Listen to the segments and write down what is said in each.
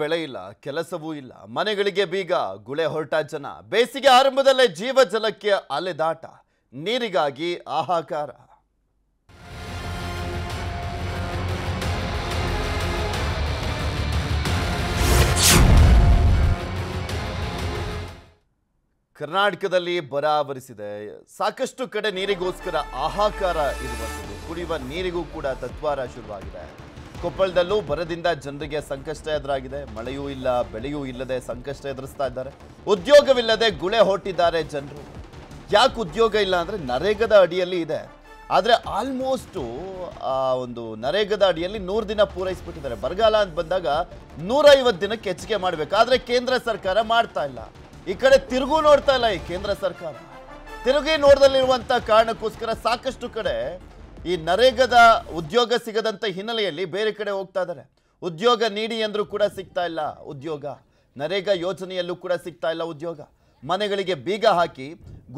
ಬೆಳೆ ಇಲ್ಲ, ಕೆಲಸವೂ ಇಲ್ಲ. ಮನೆಗಳಿಗೆ ಬೀಗ, ಗುಳೆ ಹೊರಟ ಜನ ಬೇಸಿಗೆ ಆರಂಭದಲ್ಲೇ ಜೀವ ಜಲಕ್ಕೆ ಅಲೆದಾಟ ನೀರಿಗಾಗಿ ಆಹಾಕಾರ ಕರ್ನಾಟಕದಲ್ಲಿ ಬರ ಆವರಿಸಿದೆ. ಸಾಕಷ್ಟು ಕಡೆ ನೀರಿಗೋಸ್ಕರ ಆಹಾಕಾರ ಇರುವಂಥದ್ದು. ಕುಡಿಯುವ ನೀರಿಗೂ ಕೂಡ ತತ್ವಾರ ಶುರುವಾಗಿದೆ. ಕೊಪ್ಪಳದಲ್ಲೂ ಬರದಿಂದ ಜನರಿಗೆ ಸಂಕಷ್ಟ ಎದುರಾಗಿದೆ. ಮಳೆಯೂ ಇಲ್ಲ, ಬೆಳೆಯೂ ಇಲ್ಲದೆ ಸಂಕಷ್ಟ ಎದುರಿಸ್ತಾ ಇದ್ದಾರೆ. ಉದ್ಯೋಗವಿಲ್ಲದೆ ಗುಳೆ ಹೊಟ್ಟಿದ್ದಾರೆ ಜನರು. ಯಾಕೆ ಉದ್ಯೋಗ ಇಲ್ಲ ಅಂದರೆ ನರೇಗದ ಅಡಿಯಲ್ಲಿ ಇದೆ. ಆದರೆ ಆಲ್ಮೋಸ್ಟು ಆ ಒಂದು ನರೇಗದ ಅಡಿಯಲ್ಲಿ ನೂರು ದಿನ ಪೂರೈಸ್ಬಿಟ್ಟಿದ್ದಾರೆ. ಬರಗಾಲ ಅಂತ ಬಂದಾಗ ನೂರೈವತ್ತು ದಿನಕ್ಕೆ ಹೆಚ್ಚಿಗೆ ಮಾಡಬೇಕು. ಆದರೆ ಕೇಂದ್ರ ಸರ್ಕಾರ ಮಾಡ್ತಾ ಇಲ್ಲ. ಈ ಕಡೆ ತಿರುಗೂ ನೋಡ್ತಾ ಇಲ್ಲ ಈ ಕೇಂದ್ರ ಸರ್ಕಾರ. ತಿರುಗಿ ನೋಡದಲ್ಲಿರುವಂಥ ಕಾರಣಕ್ಕೋಸ್ಕರ ಸಾಕಷ್ಟು ಕಡೆ ಈ ನರೇಗದ ಉದ್ಯೋಗ ಸಿಗದಂಥ ಹಿನ್ನೆಲೆಯಲ್ಲಿ ಬೇರೆ ಕಡೆ ಹೋಗ್ತಾ ಇದ್ದಾರೆ. ಉದ್ಯೋಗ ನೀಡಿ ಅಂದ್ರೂ ಕೂಡ ಸಿಗ್ತಾ ಇಲ್ಲ ಉದ್ಯೋಗ. ನರೇಗಾ ಯೋಜನೆಯಲ್ಲೂ ಕೂಡ ಸಿಗ್ತಾ ಇಲ್ಲ ಉದ್ಯೋಗ. ಮನೆಗಳಿಗೆ ಬೀಗ ಹಾಕಿ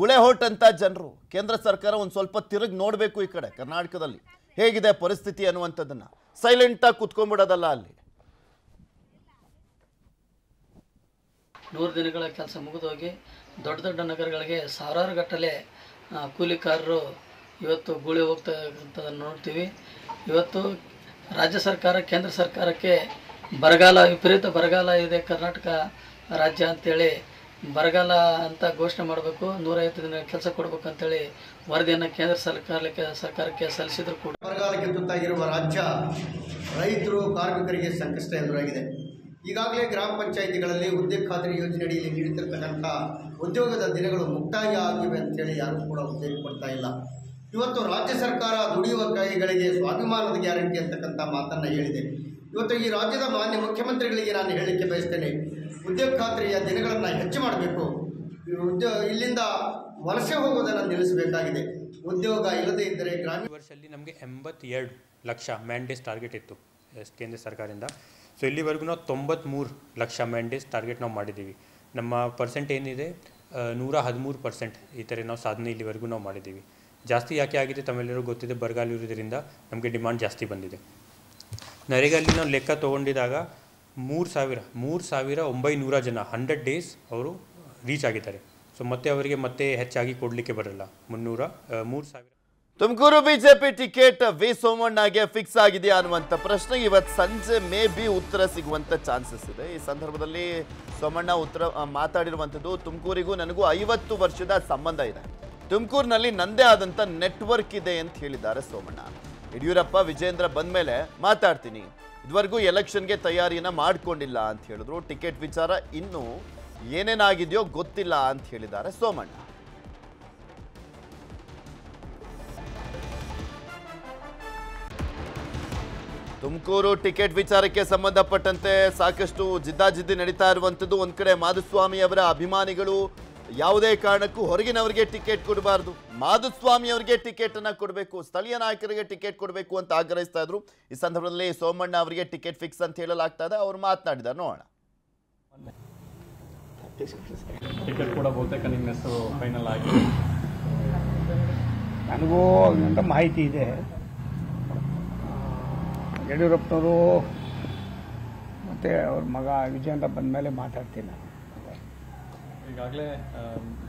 ಗುಳೆ ಹೊಟ್ಟಂಥ ಜನರು. ಕೇಂದ್ರ ಸರ್ಕಾರ ಒಂದು ಸ್ವಲ್ಪ ತಿರುಗಿ ನೋಡಬೇಕು ಈ ಕಡೆ ಕರ್ನಾಟಕದಲ್ಲಿ. ಹೇಗಿದೆ ಪರಿಸ್ಥಿತಿ ಅನ್ನುವಂಥದ್ದನ್ನು. ಸೈಲೆಂಟಾಗಿ ಕುತ್ಕೊಂಡ್ಬಿಡೋದಲ್ಲ ಅಲ್ಲಿ. ನೂರು ದಿನಗಳ ಕೆಲಸ ಮುಗಿದೋಗಿ ದೊಡ್ಡ ದೊಡ್ಡ ನಗರಗಳಿಗೆ ಸಾವಿರಾರು ಗಟ್ಟಲೆ ಕೂಲಿಕಾರರು ಇವತ್ತು ಗುಳಿ ಹೋಗ್ತಾ ಇರುವಂಥದ್ದನ್ನು ನೋಡ್ತೀವಿ. ಇವತ್ತು ರಾಜ್ಯ ಸರ್ಕಾರ, ಕೇಂದ್ರ ಸರ್ಕಾರಕ್ಕೆ ಬರಗಾಲ, ವಿಪರೀತ ಬರಗಾಲ ಇದೆ ಕರ್ನಾಟಕ ರಾಜ್ಯ ಅಂತೇಳಿ. ಬರಗಾಲ ಅಂತ ಘೋಷಣೆ ಮಾಡಬೇಕು, ನೂರೈವತ್ತು ದಿನ ಕೆಲಸ ಕೊಡಬೇಕು ಅಂತೇಳಿ ವರದಿಯನ್ನು ಕೇಂದ್ರ ಸರ್ಕಾರಕ್ಕೆ ಸರ್ಕಾರಕ್ಕೆ ಸಲ್ಲಿಸಿದ್ರು ಕೂಡ. ಬರಗಾಲಕ್ಕೆ ತುತ್ತಾಗಿರುವ ರಾಜ್ಯ ರೈತರು, ಕಾರ್ಮಿಕರಿಗೆ ಸಂಕಷ್ಟ ಎದುರಾಗಿದೆ. ಈಗಾಗಲೇ ಗ್ರಾಮ ಪಂಚಾಯಿತಿಗಳಲ್ಲಿ ಉದ್ಯೋಗ ಖಾತ್ರಿ ಯೋಜನೆ ಅಡಿಯಲ್ಲಿ ನೀಡುತ್ತಿರ್ತಕ್ಕಂಥ ಉದ್ಯೋಗದ ದಿನಗಳು ಮುಕ್ತಾಯ ಆಗಿವೆ ಅಂತೇಳಿ ಯಾರೂ ಕೂಡ ಉದ್ಯೋಗ ಕೊಡ್ತಾ ಇಲ್ಲ. ಇವತ್ತು ರಾಜ್ಯ ಸರ್ಕಾರ ದುಡಿಯುವ ಕೈಗಳಿಗೆ ಸ್ವಾಭಿಮಾನದ ಗ್ಯಾರಂಟಿ ಅಂತಕ್ಕಂಥ ಮಾತನ್ನು ಹೇಳಿದೆ. ಇವತ್ತು ಈ ರಾಜ್ಯದ ಮಾನ್ಯ ಮುಖ್ಯಮಂತ್ರಿಗಳಿಗೆ ನಾನು ಹೇಳಲಿಕ್ಕೆ ಬಯಸ್ತೇನೆ. ಉದ್ಯೋಗ ಖಾತ್ರಿಯ ದಿನಗಳನ್ನು ಹೆಚ್ಚು ಮಾಡಬೇಕು. ಉದ್ಯೋಗ ಇಲ್ಲಿಂದ ವಲಸೆ ಹೋಗುವುದನ್ನು ನಿಲ್ಲಿಸಬೇಕಾಗಿದೆ. ಉದ್ಯೋಗ ಇಲ್ಲದೇ ಇದ್ದರೆ ಗ್ರಾಮೀಣ ವರ್ಷದಲ್ಲಿ ನಮಗೆ ಎಂಬತ್ತೆರಡು ಲಕ್ಷ ಮ್ಯಾಂಡೇಸ್ ಟಾರ್ಗೆಟ್ ಇತ್ತು ಕೇಂದ್ರ ಸರ್ಕಾರದಿಂದ. ಸೊ ಇಲ್ಲಿವರೆಗೂ ನಾವು ತೊಂಬತ್ತ್ಮೂರು ಲಕ್ಷ ಮ್ಯಾಂಡೇಸ್ ಟಾರ್ಗೆಟ್ ನಾವು ಮಾಡಿದ್ದೀವಿ. ನಮ್ಮ ಪರ್ಸೆಂಟ್ ಏನಿದೆ? ನೂರ ಹದಿಮೂರು ಪರ್ಸೆಂಟ್ ಈ ಥರ ನಾವು ಸಾಧನೆ ಇಲ್ಲಿವರೆಗೂ ನಾವು ಮಾಡಿದ್ದೀವಿ. ಜಾಸ್ತಿ ಯಾಕೆ ಆಗಿದೆ ತಮ್ಮೆಲ್ಲರಿಗೂ ಗೊತ್ತಿದೆ, ಬರಗಾಲ ಇರೋದ್ರಿಂದ ನಮಗೆ ಡಿಮಾಂಡ್ ಜಾಸ್ತಿ ಬಂದಿದೆ. ನರೇಗಲ್ಲಿ ನಾವು ಲೆಕ್ಕ ತೊಗೊಂಡಿದಾಗ ಮೂರು ಸಾವಿರ ಮೂರು ಸಾವಿರ ಒಂಬೈನೂರ ಜನ ಹಂಡ್ರೆಡ್ ಡೇಸ್ ಅವರು ರೀಚ್ ಆಗಿದ್ದಾರೆ. ಸೊ ಮತ್ತೆ ಅವರಿಗೆ ಮತ್ತೆ ಹೆಚ್ಚಾಗಿ ಕೊಡಲಿಕ್ಕೆ ಬರಲ್ಲ. ಮುನ್ನೂರ ಮೂರು ಸಾವಿರ. ತುಮಕೂರು ಬಿಜೆಪಿ ಟಿಕೆಟ್ ವಿ ಸೋಮಣ್ಣಗೆ ಫಿಕ್ಸ್ ಆಗಿದೆಯಾ ಅನ್ನುವಂಥ ಪ್ರಶ್ನೆ ಇವತ್ತು ಸಂಜೆ ಮೇ ಬಿ ಉತ್ತರ ಸಿಗುವಂಥ ಚಾನ್ಸಸ್ ಇದೆ. ಈ ಸಂದರ್ಭದಲ್ಲಿ ಸೋಮಣ್ಣ ಉತ್ತರ ಮಾತಾಡಿರುವಂಥದ್ದು ತುಮಕೂರಿಗೂ ನನಗೂ ಐವತ್ತು ವರ್ಷದ ಸಂಬಂಧ ಇದೆ. ತುಮಕೂರಿನಲ್ಲಿ ನಂದೇ ಆದಂಥ ನೆಟ್ವರ್ಕ್ ಇದೆ ಅಂತ ಹೇಳಿದ್ದಾರೆ ಸೋಮಣ್ಣ. ಯಡಿಯೂರಪ್ಪ, ವಿಜೇಂದ್ರ ಬಂದ ಮೇಲೆ ಮಾತಾಡ್ತೀನಿ. ಇದುವರೆಗೂ ಎಲೆಕ್ಷನ್ಗೆ ತಯಾರಿಯನ್ನ ಮಾಡ್ಕೊಂಡಿಲ್ಲ ಅಂತ ಹೇಳಿದ್ರು. ಟಿಕೆಟ್ ವಿಚಾರ ಇನ್ನೂ ಏನೇನಾಗಿದೆಯೋ ಗೊತ್ತಿಲ್ಲ ಅಂತ ಹೇಳಿದ್ದಾರೆ ಸೋಮಣ್ಣ. ತುಮಕೂರು ಟಿಕೆಟ್ ವಿಚಾರಕ್ಕೆ ಸಂಬಂಧಪಟ್ಟಂತೆ ಸಾಕಷ್ಟು ಜಿದ್ದಾಜಿದ್ದಿ ನಡೀತಾ ಇರುವಂಥದ್ದು. ಒಂದು ಕಡೆ ಮಾಧುಸ್ವಾಮಿ ಅವರ ಅಭಿಮಾನಿಗಳು ಯಾವುದೇ ಕಾರಣಕ್ಕೂ ಹೊರಗಿನವರಿಗೆ ಟಿಕೆಟ್ ಕೊಡಬಾರ್ದು. ಮಾಧುಸ್ವಾಮಿ ಅವರಿಗೆ ಟಿಕೆಟ್ ಅನ್ನ ಕೊಡಬೇಕು. ಸ್ಥಳೀಯ ನಾಯಕರಿಗೆ ಟಿಕೆಟ್ ಕೊಡಬೇಕು ಅಂತ ಆಗ್ರಹಿಸ್ತಾ ಇದ್ರು. ಈ ಸಂದರ್ಭದಲ್ಲಿ ಸೋಮಣ್ಣ ಅವರಿಗೆ ಟಿಕೆಟ್ ಫಿಕ್ಸ್ ಅಂತ ಹೇಳಲಾಗ್ತಾ ಇದೆ. ಅವ್ರು ಮಾತನಾಡಿದ್ದಾರೆ. ನೋಡೋಣ. ಟಿಕೆಟ್ ಕೂಡ ಬಹುತೇಕ ನಿಮ್ಮ ಹೆಸರು ಫೈನಲ್ ಆಗಿ. ನನಗೂ ಅಂತ ಮಾಹಿತಿ ಇದೆ. ಯಡಿಯೂರಪ್ಪನವರು ಮತ್ತು ಅವ್ರ ಮಗ ವಿಜಯೇಂದ್ರ ಬಂದ ಮೇಲೆ ಮಾತಾಡ್ತೀನಿ. ನಾನು ಈಗಾಗಲೇ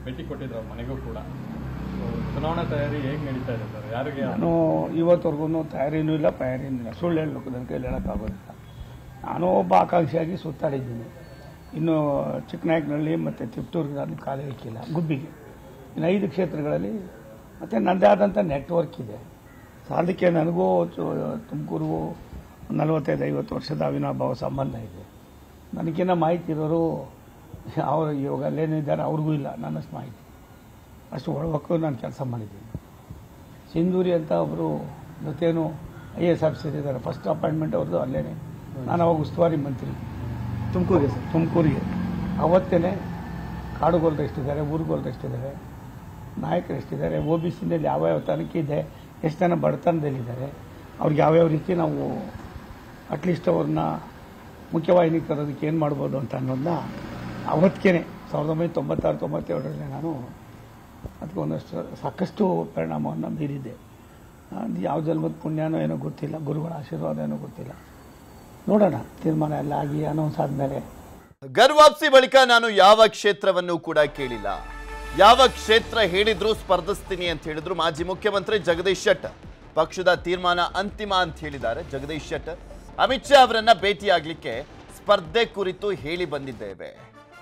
ಭೇಟಿ ಕೊಟ್ಟಿದ್ರು ಮನೆಗೂ ಕೂಡ. ಚುನಾವಣಾ ತಯಾರಿ ಹೇಗೆ ನಡೀತಾ ಇದೆ ಸರ್? ಯಾರಿಗೆ ನಾನು ಇವತ್ತವರೆಗೂ ತಯಾರಿನೂ ಇಲ್ಲ ತಯಾರಿನೂ ಇಲ್ಲ. ಸುಳ್ಳು ಹೇಳಬೇಕು, ನನ್ನ ಕೈಲಿ ಹೇಳೋಕ್ಕಾಗೋದಿಲ್ಲ. ನಾನು ಒಬ್ಬ ಆಕಾಂಕ್ಷಿಯಾಗಿ ಸುತ್ತಾಡಿದ್ದೀನಿ. ಇನ್ನು ಚಿಕ್ಕನಾಯಕನಹಳ್ಳಿ ಮತ್ತು ತಿಪ್ಟೂರಿಗೆ ನಾನು ಕಾಲೇ ಇಕ್ಕಿಲ್ಲ, ಗುಬ್ಬಿಗೆ. ಇನ್ನು ಐದು ಕ್ಷೇತ್ರಗಳಲ್ಲಿ ಮತ್ತು ನನ್ನದೇ ಆದಂಥ ನೆಟ್ವರ್ಕ್ ಇದೆ. ಸೊ ಅದಕ್ಕೆ ನನಗೂ ತುಮಕೂರಿಗೂ ನಲವತ್ತೈದು ಐವತ್ತು ವರ್ಷದ ಅವಿನಾಭಾವ ಸಂಬಂಧ ಇದೆ. ನನಗಿನ್ನ ಮಾಹಿತಿ ಇರೋರು ಅವರು ಇವಾಗ ಅಲ್ಲೇನಿದ್ದಾರೆ ಅವ್ರಿಗೂ ಇಲ್ಲ ನನ್ನಷ್ಟು ಮಾಹಿತಿ. ಅಷ್ಟು ಒಳಗೂ ನಾನು ಕೆಲಸ ಮಾಡಿದ್ದೀನಿ. ಸಿಂಧೂರಿ ಅಂತ ಒಬ್ಬರು ಜೊತೇನು ಐ ಎಸ್ ಆಫೀಸರ್ ಇದ್ದಾರೆ. ಫಸ್ಟ್ ಅಪಾಯಿಂಟ್ಮೆಂಟ್ ಅವ್ರದ್ದು ಅಲ್ಲೇ ನಾನು ಅವಾಗ ಉಸ್ತುವಾರಿ ಮಂತ್ರಿ. ತುಮಕೂರಿಗೆ ಸರ್? ತುಮಕೂರಿಗೆ. ಅವತ್ತೇ ಕಾಡುಗೋಲ್ರು ಎಷ್ಟಿದ್ದಾರೆ ಊರುಗೋಲ್ರು ಎಷ್ಟಿದ್ದಾರೆ ನಾಯಕರು ಎಷ್ಟಿದ್ದಾರೆ ಒ ಬಿ ಸಿನಲ್ಲಿ ಯಾವ್ಯಾವ ತನಕ ಇದೆ ಎಷ್ಟು ಜನ ಬಡತನದಲ್ಲಿದ್ದಾರೆ ಅವ್ರಿಗೆ ಯಾವ್ಯಾವ ರೀತಿ ನಾವು ಅಟ್ಲೀಸ್ಟ್ ಅವ್ರನ್ನ ಮುಖ್ಯವಾಹಿನಿಗೆ ತರೋದಕ್ಕೆ ಏನು ಮಾಡ್ಬೋದು ಅಂತ ಅನ್ನೋದನ್ನ ಅವತ್ತಿಗೆ ಸಾವಿರದ ಒಂಬೈನೂರ ತೊಂಬತ್ತಾರು ತೊಂಬತ್ತೇಳರಲ್ಲಿ ನಾನು ಅದಕ್ಕೆ ಒಂದಷ್ಟು ಸಾಕಷ್ಟು ಪರಿಣಾಮವನ್ನು ಬೀರಿದ್ದೆ. ಯಾವ ಜನ್ಮದ ಪುಣ್ಯನೋ ಏನೋ ಗೊತ್ತಿಲ್ಲ, ಗುರುಗಳ ಆಶೀರ್ವಾದ ಏನೋ ಗೊತ್ತಿಲ್ಲ. ನೋಡೋಣ, ತೀರ್ಮಾನ ಎಲ್ಲ ಆಗಿ ಅನೌನ್ಸ್ ಆದಮೇಲೆ. ಗರ್ವಾಪ್ಸಿ ಬಳಿಕ ನಾನು ಯಾವ ಕ್ಷೇತ್ರವನ್ನು ಕೂಡ ಕೇಳಿಲ್ಲ. ಯಾವ ಕ್ಷೇತ್ರ ಹೇಳಿದ್ರು ಸ್ಪರ್ಧಿಸ್ತೀನಿ ಅಂತ ಹೇಳಿದ್ರು ಮಾಜಿ ಮುಖ್ಯಮಂತ್ರಿ ಜಗದೀಶ್ ಶೆಟ್ಟರ್ ಪಕ್ಷದ ತೀರ್ಮಾನ ಅಂತಿಮ ಅಂತ ಹೇಳಿದ್ದಾರೆ ಜಗದೀಶ್ ಶೆಟ್ಟರ್ ಅಮಿತ್ ಶಾ ಅವರನ್ನ ಭೇಟಿಯಾಗ್ಲಿಕ್ಕೆ ಸ್ಪರ್ಧೆ ಕುರಿತು ಹೇಳಿ ಬಂದಿದ್ದೇವೆ.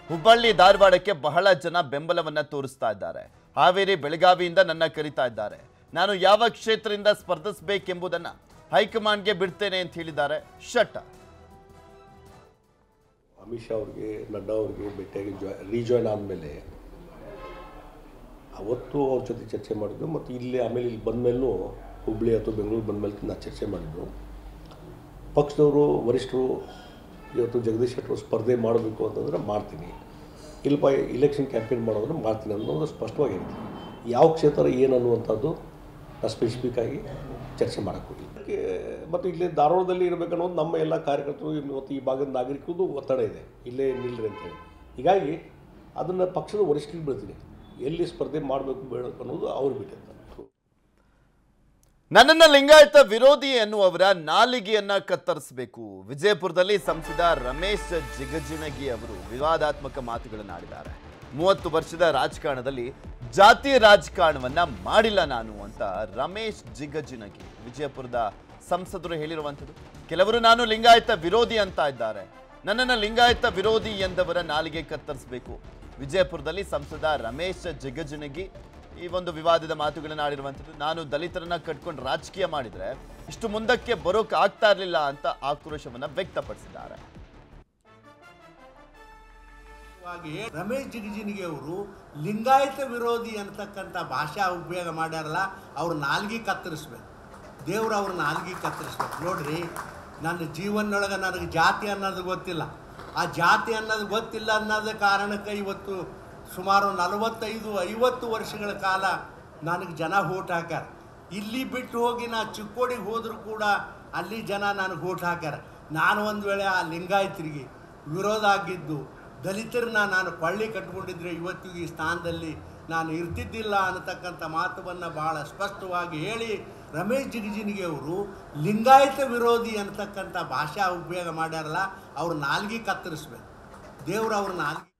ಹುಬ್ಬಳ್ಳಿ ಧಾರವಾಡಕ್ಕೆ ಬಹಳ ಜನ ಬೆಂಬಲವನ್ನ ತೋರಿಸ್ತಾ ಇದ್ದಾರೆ. ಹಾವೇರಿ ಬೆಳಗಾವಿಯಿಂದ ನನ್ನ ಕರೀತಾ ಇದ್ದಾರೆ. ನಾನು ಯಾವ ಕ್ಷೇತ್ರದಿಂದ ಸ್ಪರ್ಧಿಸಬೇಕೆಂಬುದನ್ನ ಹೈಕಮಾಂಡ್ಗೆ ಬಿಡ್ತೇನೆ ಅಂತ ಹೇಳಿದ್ದಾರೆ ಶಟ್. ಅಮಿತ್ ಶಾ ಅವ್ರಿಗೆ, ನಡ್ಡಾ ಅವ್ರಿಗೆ ಭೇಟಿಯಾಗಿ ರೀಜಾಯ್ನ್ ಆದಮೇಲೆ ಅವತ್ತು ಅವ್ರ ಜೊತೆ ಚರ್ಚೆ ಮಾಡಿದ್ದು ಮತ್ತು ಇಲ್ಲಿ ಆಮೇಲೆ ಇಲ್ಲಿ ಬಂದಮೇಲೂ ಹುಬ್ಳಿ ಅಥವಾ ಬೆಂಗಳೂರು ಬಂದಮೇಲೆ ನಾನು ಚರ್ಚೆ ಮಾಡಿದ್ದು ಪಕ್ಷದವರು, ವರಿಷ್ಠರು ಇವತ್ತು ಜಗದೀಶ್ ಶೆಟ್ಟರು ಸ್ಪರ್ಧೆ ಮಾಡಬೇಕು ಅಂತಂದ್ರೆ ಮಾಡ್ತೀನಿ. ಇಲ್ಲಪ್ಪ ಇಲೆಕ್ಷನ್ ಕ್ಯಾಂಪೇನ್ ಮಾಡೋದ್ರೆ ಮಾಡ್ತೀನಿ ಅನ್ನೋದು ಸ್ಪಷ್ಟವಾಗಿ ಹೇಳ್ತೀನಿ. ಯಾವ ಕ್ಷೇತ್ರ ಏನು ಅನ್ನುವಂಥದ್ದು ನಾನು ಸ್ಪೆಸಿಫಿಕ್ ಆಗಿ ಚರ್ಚೆ ಮಾಡೋಕ್ಕೆ ಹೋಗಿ ಮತ್ತು ಇಲ್ಲಿ ಧಾರವಾಡದಲ್ಲಿ ಇರಬೇಕನ್ನೋದು ನಮ್ಮ ಎಲ್ಲ ಕಾರ್ಯಕರ್ತರು ಮತ್ತು ಈ ಭಾಗದ ನಾಗರಿಕರದ್ದು ಒತ್ತಡ ಇದೆ. ಇಲ್ಲೇ ನಿಲ್ಲರಿ ಅಂತೇಳಿ ಹೀಗಾಗಿ ಅದನ್ನು ಪಕ್ಷದ ವರಿಷ್ಠರಿಗೆ ಬಿಡ್ತೀನಿ. ಎಲ್ಲಿ ಸ್ಪರ್ಧೆ ಮಾಡಬೇಕು ಬೇಡಬೇಕು ಅನ್ನೋದು ಅವ್ರು ಬಿಟ್ಟಿರ್ತಾರೆ. ನನ್ನನ್ನ ಲಿಂಗಾಯತ ವಿರೋಧಿ ಎನ್ನುವವರ ನಾಲಿಗೆಯನ್ನ ಕತ್ತರಿಸಬೇಕು. ವಿಜಯಪುರದಲ್ಲಿ ಸಂಸದ ರಮೇಶ್ ಜಿಗಜಿಣಗಿ ಅವರು ವಿವಾದಾತ್ಮಕ ಮಾತುಗಳನ್ನು ಆಡಿದ್ದಾರೆ. ಮೂವತ್ತು ವರ್ಷದ ರಾಜಕಾರಣದಲ್ಲಿ ಜಾತಿ ರಾಜಕಾರಣವನ್ನ ಮಾಡಿಲ್ಲ ನಾನು ಅಂತ ರಮೇಶ್ ಜಿಗಜಿಣಗಿ ವಿಜಯಪುರದ ಸಂಸದರು ಹೇಳಿರುವಂಥದ್ದು. ಕೆಲವರು ನಾನು ಲಿಂಗಾಯತ ವಿರೋಧಿ ಅಂತ ಇದ್ದಾರೆ. ನನ್ನನ್ನು ಲಿಂಗಾಯತ ವಿರೋಧಿ ಎಂದವರ ನಾಲಿಗೆ ಕತ್ತರಿಸಬೇಕು. ವಿಜಯಪುರದಲ್ಲಿ ಸಂಸದ ರಮೇಶ್ ಜಿಗಜಿಣಗಿ ಈ ಒಂದು ವಿವಾದದ ಮಾತುಗಳನ್ನ ಆಡಿರುವಂಥದ್ದು, ನಾನು ದಲಿತರನ್ನ ಕಟ್ಕೊಂಡು ರಾಜಕೀಯ ಮಾಡಿದ್ರೆ ಇಷ್ಟು ಮುಂದಕ್ಕೆ ಬರೋಕೆ ಆಗ್ತಾ ಇರಲಿಲ್ಲ ಅಂತ ಆಕ್ರೋಶವನ್ನು ವ್ಯಕ್ತಪಡಿಸಿದ್ದಾರೆ. ರಮೇಶ್ ಜಿಗಜಿನಿಗೆ ಅವರು ಲಿಂಗಾಯತ ವಿರೋಧಿ ಅಂತಕ್ಕಂಥ ಭಾಷಾ ಉಪಯೋಗ ಮಾಡ್ಯಾರಲ್ಲ, ಅವ್ರ ನಾಲ್ಗಿ ಕತ್ತರಿಸ್ಬೇಕು. ದೇವ್ರು ಅವ್ರ ನಾಲ್ಗಿ ಕತ್ತರಿಸ್ಬೇಕು. ನೋಡ್ರಿ, ನನ್ನ ಜೀವನದೊಳಗೆ ನನಗೆ ಜಾತಿ ಅನ್ನೋದು ಗೊತ್ತಿಲ್ಲ. ಆ ಜಾತಿ ಅನ್ನೋದು ಗೊತ್ತಿಲ್ಲ ಅನ್ನೋದ ಕಾರಣಕ್ಕೆ ಇವತ್ತು ಸುಮಾರು ನಲವತ್ತೈದು, ಐವತ್ತು ವರ್ಷಗಳ ಕಾಲ ನನಗೆ ಜನ ಓಟ್ ಹಾಕ್ಯಾರ. ಇಲ್ಲಿ ಬಿಟ್ಟು ಹೋಗಿ ನಾ ಚಿಕ್ಕೋಡಿಗೆ ಹೋದರೂ ಕೂಡ ಅಲ್ಲಿ ಜನ ನನಗೆ ಓಟ್ ಹಾಕ್ಯಾರ. ನಾನು ಒಂದು ವೇಳೆ ಆ ಲಿಂಗಾಯತರಿಗೆ ವಿರೋಧ ಆಗಿದ್ದು, ದಲಿತರನ್ನ ನಾನು ಕೊಳ್ಳಿ ಕಟ್ಕೊಂಡಿದ್ರೆ ಇವತ್ತಿಗೂ ಈ ಸ್ಥಾನದಲ್ಲಿ ನಾನು ಇರ್ತಿದ್ದಿಲ್ಲ ಅನ್ನತಕ್ಕಂಥ ಮಾತುವನ್ನು ಭಾಳ ಸ್ಪಷ್ಟವಾಗಿ ಹೇಳಿ ರಮೇಶ್ ಜಿಗಜಿನಿಗೆ ಅವರು ಲಿಂಗಾಯತ ವಿರೋಧಿ ಅನ್ನತಕ್ಕಂಥ ಭಾಷಾ ಉಪಯೋಗ ಮಾಡ್ಯಾರಲ್ಲ, ಅವ್ರ ನಾಲ್ಗೆ ಕತ್ತರಿಸ್ಬೇಕು. ದೇವ್ರು ಅವ್ರ ನಾಲ್ಗೆ